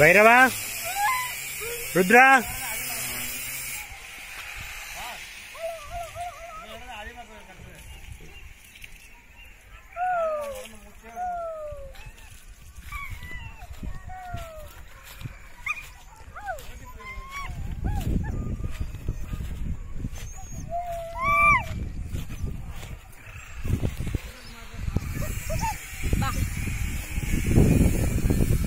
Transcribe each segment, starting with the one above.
Bhairava Rudra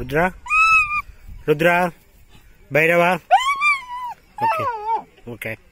Rudra Rudra Bhairava okay okay